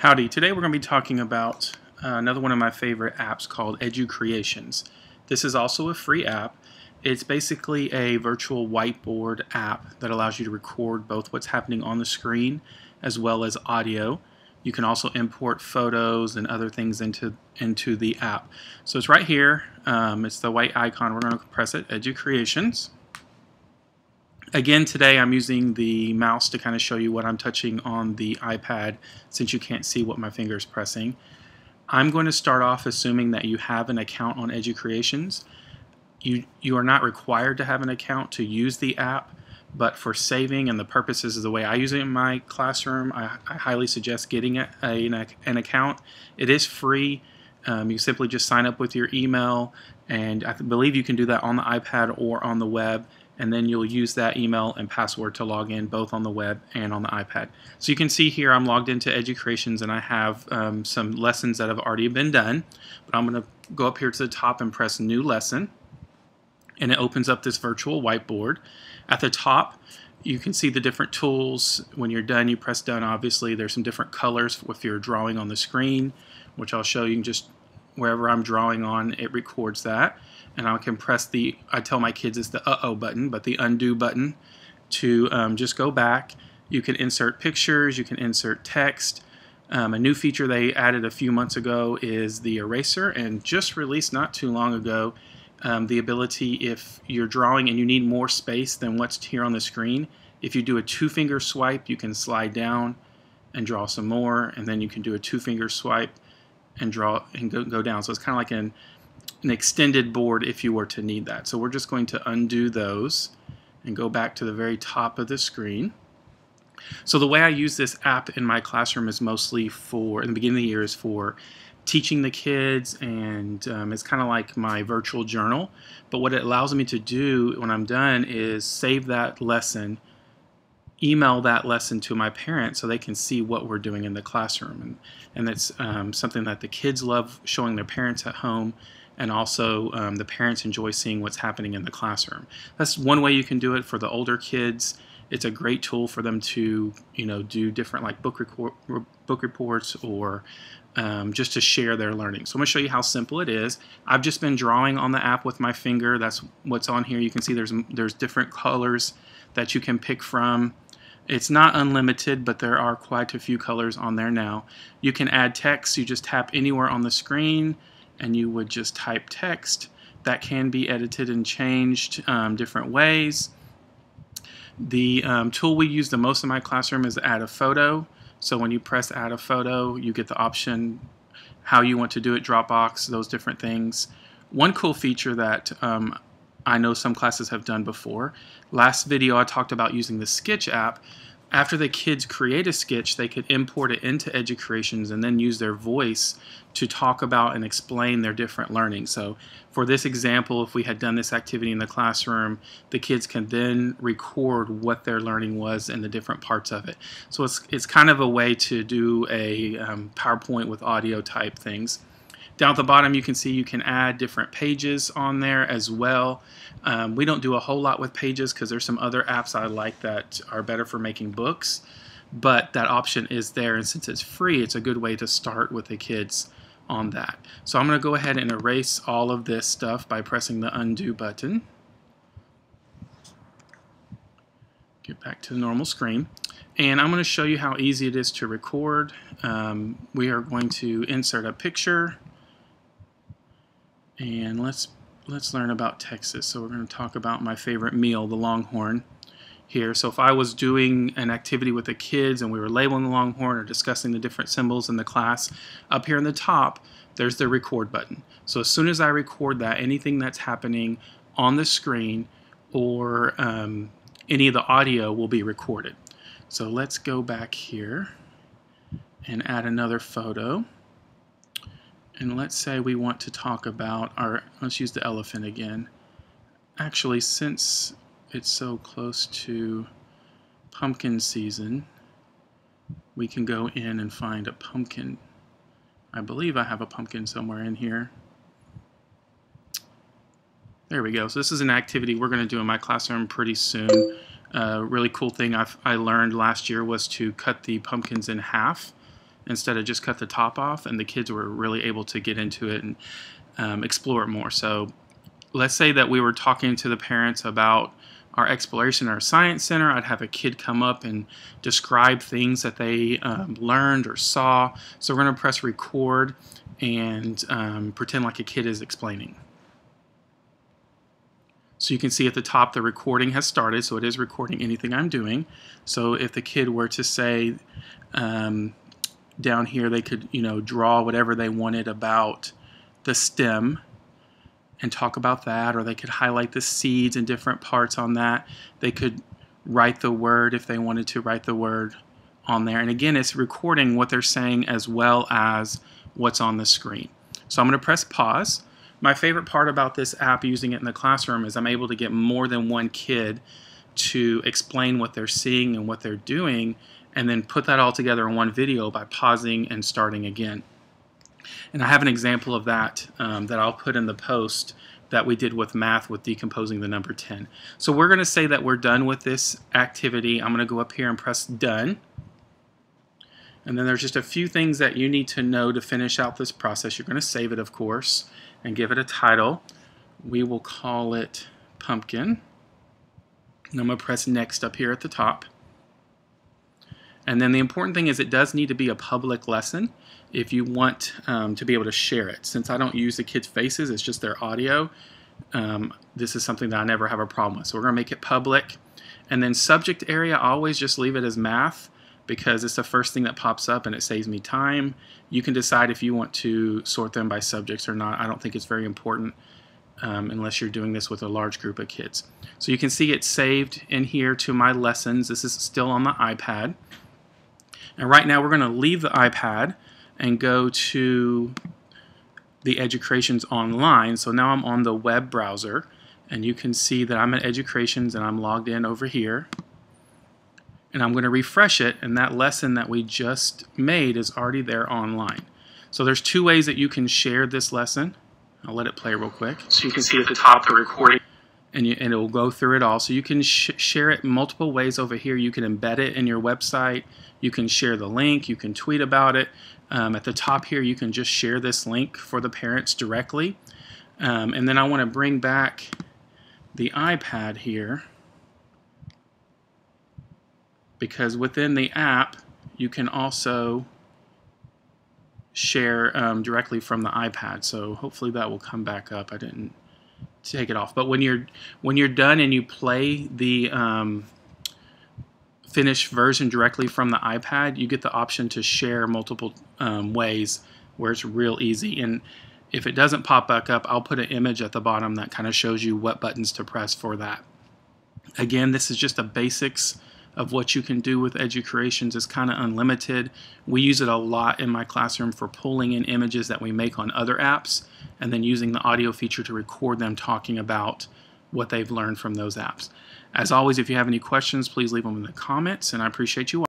Howdy, today we're going to be talking about uh, another one of my favorite apps called EduCreations. This is also a free app. It's basically a virtual whiteboard app that allows you to record both what's happening on the screen as well as audio. You can also import photos and other things into, into the app. So it's right here. Um, it's the white icon. We're going to press it, EduCreations. Again, today I'm using the mouse to kind of show you what I'm touching on the iPad since you can't see what my finger is pressing. I'm going to start off assuming that you have an account on EduCreations. You, you are not required to have an account to use the app, but for saving and the purposes of the way I use it in my classroom, I, I highly suggest getting a, a, an account. It is free. Um, you simply just sign up with your email, and I believe you can do that on the iPad or on the web and then you'll use that email and password to log in both on the web and on the iPad. So you can see here I'm logged into EduCreations and I have um, some lessons that have already been done. But I'm going to go up here to the top and press New Lesson and it opens up this virtual whiteboard. At the top you can see the different tools. When you're done you press done obviously. There's some different colors if you're drawing on the screen which I'll show you just wherever I'm drawing on it records that and I can press the, I tell my kids it's the uh-oh button, but the undo button to um, just go back. You can insert pictures, you can insert text. Um, a new feature they added a few months ago is the eraser and just released not too long ago um, the ability if you're drawing and you need more space than what's here on the screen, if you do a two finger swipe you can slide down and draw some more and then you can do a two finger swipe and draw and go, go down. So it's kind of like an an extended board if you were to need that. So we're just going to undo those and go back to the very top of the screen. So the way I use this app in my classroom is mostly for, in the beginning of the year, is for teaching the kids and um, it's kind of like my virtual journal. But what it allows me to do when I'm done is save that lesson, email that lesson to my parents so they can see what we're doing in the classroom. And, and it's um, something that the kids love showing their parents at home and also um, the parents enjoy seeing what's happening in the classroom. That's one way you can do it for the older kids. It's a great tool for them to, you know, do different like book record, book reports or um, just to share their learning. So I'm going to show you how simple it is. I've just been drawing on the app with my finger. That's what's on here. You can see there's there's different colors that you can pick from. It's not unlimited, but there are quite a few colors on there now. You can add text. You just tap anywhere on the screen and you would just type text that can be edited and changed um, different ways. The um, tool we use the most in my classroom is add a photo. So when you press add a photo, you get the option how you want to do it, Dropbox, those different things. One cool feature that um, I know some classes have done before. Last video I talked about using the Sketch app after the kids create a sketch, they could import it into EduCreations and then use their voice to talk about and explain their different learning. So for this example, if we had done this activity in the classroom, the kids can then record what their learning was and the different parts of it. So it's, it's kind of a way to do a um, PowerPoint with audio type things. Down at the bottom you can see you can add different pages on there as well. Um, we don't do a whole lot with pages because there's some other apps I like that are better for making books but that option is there and since it's free it's a good way to start with the kids on that. So I'm going to go ahead and erase all of this stuff by pressing the undo button. Get back to the normal screen. And I'm going to show you how easy it is to record. Um, we are going to insert a picture and let's let's learn about Texas. So we're going to talk about my favorite meal, the Longhorn here. So if I was doing an activity with the kids and we were labeling the Longhorn or discussing the different symbols in the class, up here in the top, there's the record button. So as soon as I record that, anything that's happening on the screen or um, any of the audio will be recorded. So let's go back here and add another photo and let's say we want to talk about our, let's use the elephant again. Actually, since it's so close to pumpkin season, we can go in and find a pumpkin. I believe I have a pumpkin somewhere in here. There we go. So this is an activity we're going to do in my classroom pretty soon. A uh, really cool thing I've, I learned last year was to cut the pumpkins in half instead of just cut the top off, and the kids were really able to get into it and um, explore it more. So let's say that we were talking to the parents about our exploration our science center i'd have a kid come up and describe things that they um, learned or saw. So we're going to press record and um, pretend like a kid is explaining. So you can see at the top the recording has started so it is recording anything I'm doing. So if the kid were to say um, down here they could you know draw whatever they wanted about the stem and talk about that, or they could highlight the seeds and different parts on that. They could write the word if they wanted to write the word on there. And again, it's recording what they're saying as well as what's on the screen. So I'm going to press pause. My favorite part about this app using it in the classroom is I'm able to get more than one kid to explain what they're seeing and what they're doing and then put that all together in one video by pausing and starting again. And I have an example of that um, that I'll put in the post that we did with math with decomposing the number 10. So we're going to say that we're done with this activity. I'm going to go up here and press done. And then there's just a few things that you need to know to finish out this process. You're going to save it, of course, and give it a title. We will call it pumpkin. And I'm going to press next up here at the top. And then the important thing is it does need to be a public lesson if you want um, to be able to share it. Since I don't use the kids' faces, it's just their audio, um, this is something that I never have a problem with. So we're going to make it public. And then subject area, always just leave it as math because it's the first thing that pops up and it saves me time. You can decide if you want to sort them by subjects or not. I don't think it's very important um, unless you're doing this with a large group of kids. So you can see it's saved in here to my lessons. This is still on the iPad. And right now we're going to leave the iPad and go to the Educreations online. So now I'm on the web browser and you can see that I'm at Educreations and I'm logged in over here. And I'm going to refresh it and that lesson that we just made is already there online. So there's two ways that you can share this lesson. I'll let it play real quick. So you can see at the top the recording. And, you, and it will go through it all. So you can sh share it multiple ways over here. You can embed it in your website. You can share the link. You can tweet about it. Um, at the top here, you can just share this link for the parents directly. Um, and then I want to bring back the iPad here because within the app, you can also share um, directly from the iPad. So hopefully that will come back up. I didn't take it off. But when you're when you're done and you play the um, finished version directly from the iPad, you get the option to share multiple um, ways where it's real easy. And if it doesn't pop back up, I'll put an image at the bottom that kind of shows you what buttons to press for that. Again, this is just the basics of what you can do with Educreations. is kind of unlimited. We use it a lot in my classroom for pulling in images that we make on other apps and then using the audio feature to record them talking about what they've learned from those apps. As always, if you have any questions, please leave them in the comments, and I appreciate you